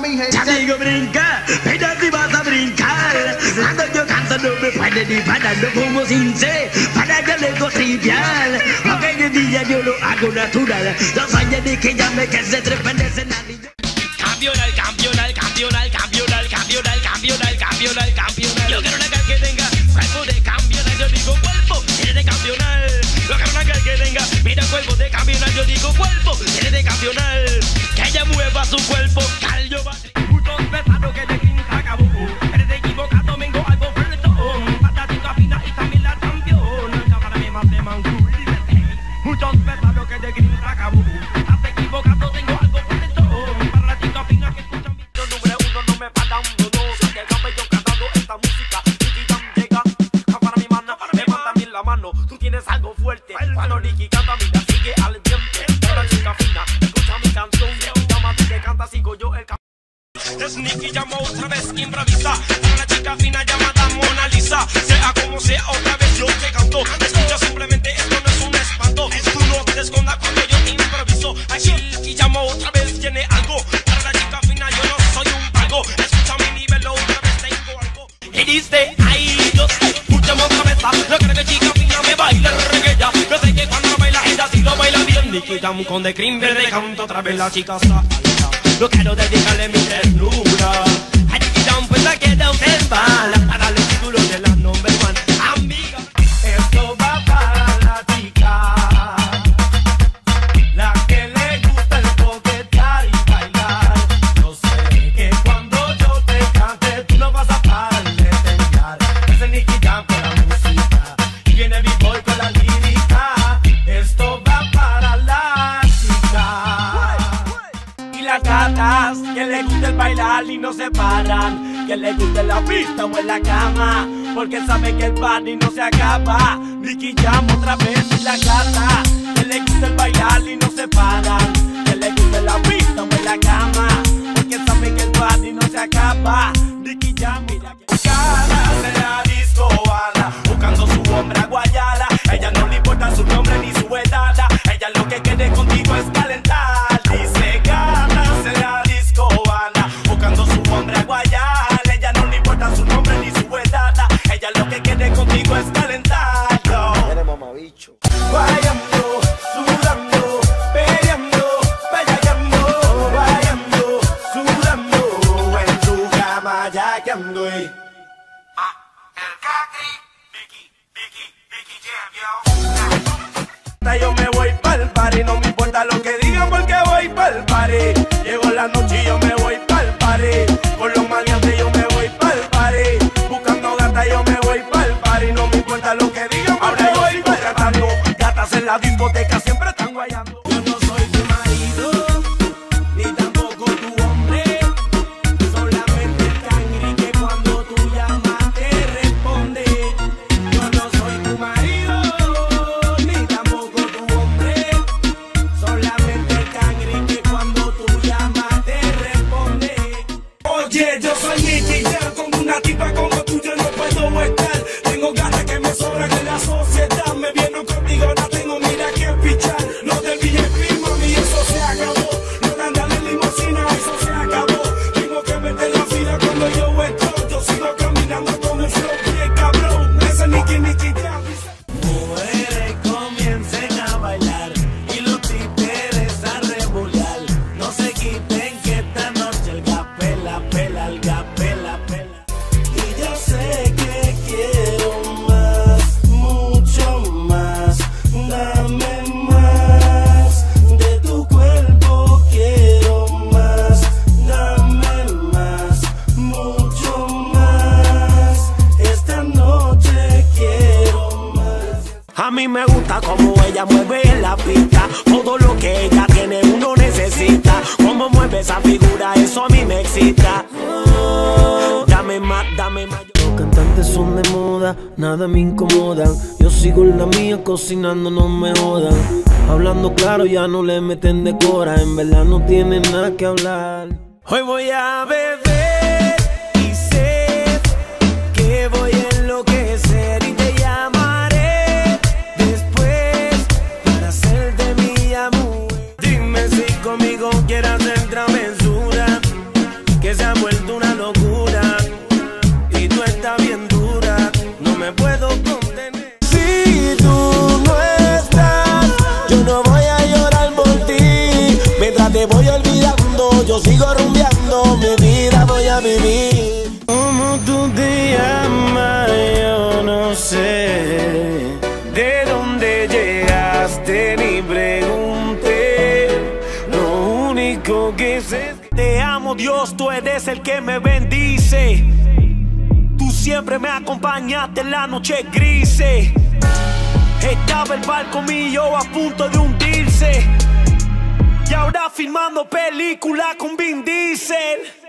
mi. Ya digo brinca, mira si vas a brincar. Cuando yo canto no me puede ni fumo sin ser, para que le trivial. Aunque de día yo lo hago natural, los años de que llame que se trepa en el escenario. Campeonal, campeonal, campeonal, campeonal, campeonal, campeonal, campeonal, campeonal. Yo quiero una que tenga cuerpo de campeonal, yo digo cuerpo, eres de campeonal. Yo quiero una que tenga, mira cuerpo de campeonal, yo digo cuerpo, eres de campeonal. Que ella mueva su cuerpo, mano, tú tienes algo fuerte. Cuando Nicky canta, mira, sigue al diente. Una chica fina, escucha mi canción. Llama tú que canta, sigo yo el es Nicky llamó otra vez improvisa la chica fina llamada Mona Lisa. Sea como sea otra Jam con The Cream Verde canta otra vez la chica está yo quiero dedicarle mi ternura. A Jam pues la quiero bala las que le gusta el bailar y no se paran, que le gusta la pista o en la cama, porque sabe que el party no se acaba. Nicky Jam otra vez y la gata A guayar Ella no le importa su nombre ni su edad. Ella lo que quiere contigo es calentar yo. Eres mamabicho. Guayando, sudando, peleando, peleando. Guayando, sudando En tu cama ya que ando y yo. Me voy pa'l party, no me importa lo que digan porque voy pa'l party. Llegó la noche y yo me voy pa'l party. Con los maleantes yo me voy pa'l party. Buscando gata yo me voy pa'l party, no me importa lo que digan Ahora voy pa'l cantando. Gatas en la discoteca mí me gusta como ella mueve en la pista. Todo lo que ella tiene uno necesita. Como mueve esa figura, eso a mí me excita. Oh, dame más, dame más. Los cantantes son de moda, nada me incomodan. Yo sigo en la mía, cocinando, no me jodan. Hablando claro, ya no le meten de cora. En verdad no tienen nada que hablar. Hoy voy a beber tú te? Yo no sé. ¿De dónde llegaste? Ni pregunté. Lo único que sé Te amo Dios, tú eres el que me bendice. Tú siempre me acompañaste en la noche grise. Estaba el barco mío a punto de hundirse. Y ahora filmando película con Vin Diesel.